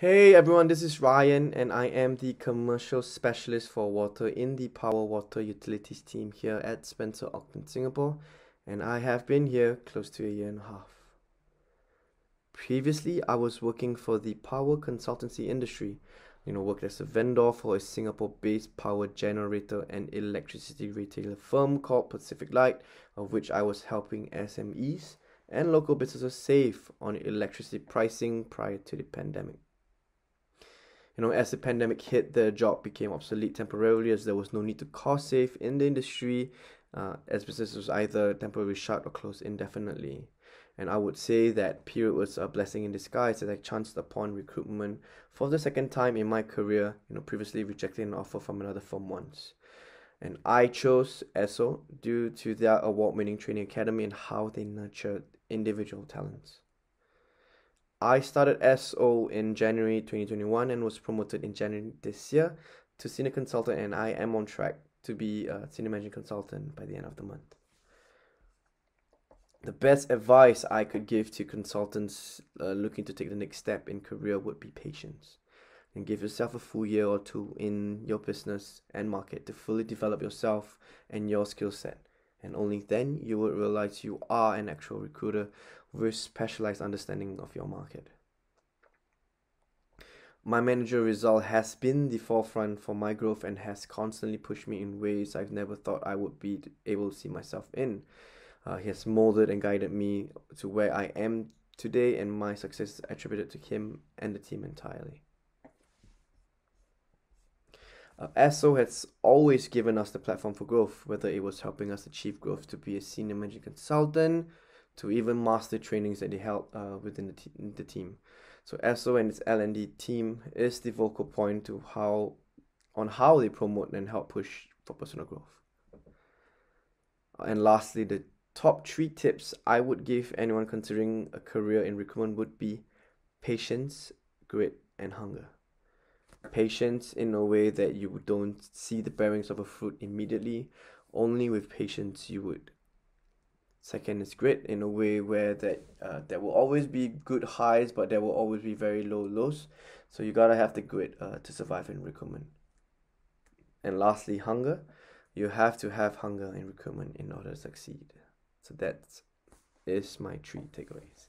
Hey everyone, this is Raiyan, and I am the commercial specialist for water in the Power Water Utilities team here at Spencer Ogden, Singapore, and I have been here close to a year and a half. Previously, I was working for the power consultancy industry. You know, worked as a vendor for a Singapore-based power generator and electricity retailer firm called Pacific Light, of which I was helping SMEs and local businesses save on electricity pricing prior to the pandemic you know, as the pandemic hit, the job became obsolete temporarily as there was no need to cost save in the industry, uh, as businesses either temporarily shut or closed indefinitely. And I would say that period was a blessing in disguise as I chanced upon recruitment for the second time in my career, you know, previously rejecting an offer from another firm once. And I chose SO due to their award winning training academy and how they nurtured individual talents. I started SO in January 2021 and was promoted in January this year to senior consultant, and I am on track to be a senior managing consultant by the end of the month. The best advice I could give to consultants uh, looking to take the next step in career would be patience. And give yourself a full year or two in your business and market to fully develop yourself and your skill set and only then you will realize you are an actual recruiter with specialized understanding of your market. My manager result has been the forefront for my growth and has constantly pushed me in ways I've never thought I would be able to see myself in. Uh, he has molded and guided me to where I am today, and my success is attributed to him and the team entirely. Uh, has always given us the platform for growth, whether it was helping us achieve growth to be a senior managing consultant, to even master trainings that they held uh, within the, the team. So ESSO and its L&D team is the vocal point to how on how they promote and help push for personal growth. And lastly, the top three tips I would give anyone considering a career in recruitment would be patience, grit, and hunger patience in a way that you don't see the bearings of a fruit immediately. Only with patience you would. Second is grit in a way where that uh, there will always be good highs, but there will always be very low lows. So you gotta have the grit uh, to survive in recruitment. And lastly, hunger. You have to have hunger in recruitment in order to succeed. So that is my three takeaways.